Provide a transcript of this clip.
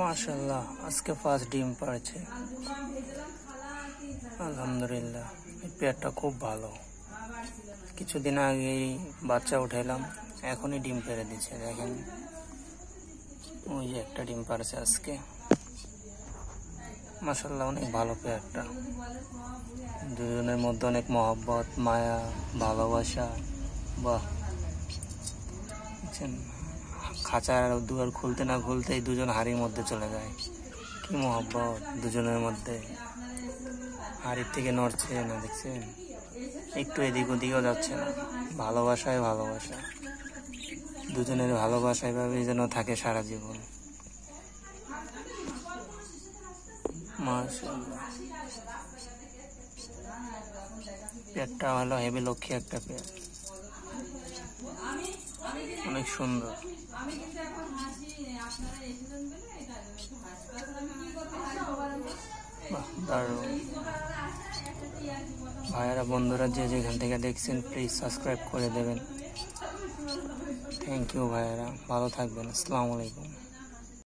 মাশাল্লাহ আজকে ফার্স্ট ডিম পাড়ছে আলহামদুলিল্লাহ, এই পেয়ারটা খুব ভালো। কিছুদিন আগেই বাচ্চা উঠাইলাম, এখনই ডিম পেড়ে দিচ্ছে, দেখেন। ওই যে একটা ডিম পাড়ছে আজকে। মাসাল্লাহ অনেক ভালো পেয়ারটা দুজনের মধ্যে অনেক মহব্বত, মায়া, ভালোবাসা, বাহ। খাঁচার দুয়ার খুলতে না খুলতেই দুজন হাড়ির মধ্যে চলে যায়। কি মহব্বত দুজনের মধ্যে। হাড়ির থেকে নড়ছে না, দেখছেন? একটু এদিক ওদিকেও যাচ্ছে না। ভালোবাসায় ভালোবাসা। দুজনের ভালোবাসা এভাবেই যেন থাকে সারা জীবন। পেটটা ভালো, হেভি লক্ষ্মী একটা পেট। সুন্দর। দারুণ। ভাইয়ারা বন্ধুরা যে যেখান থেকে দেখছেন প্লিজ সাবস্ক্রাইব করে দেবেন। থ্যাংক ইউ ভাইয়ারা। ভালো থাকবেন। আসসালামু আলাইকুম।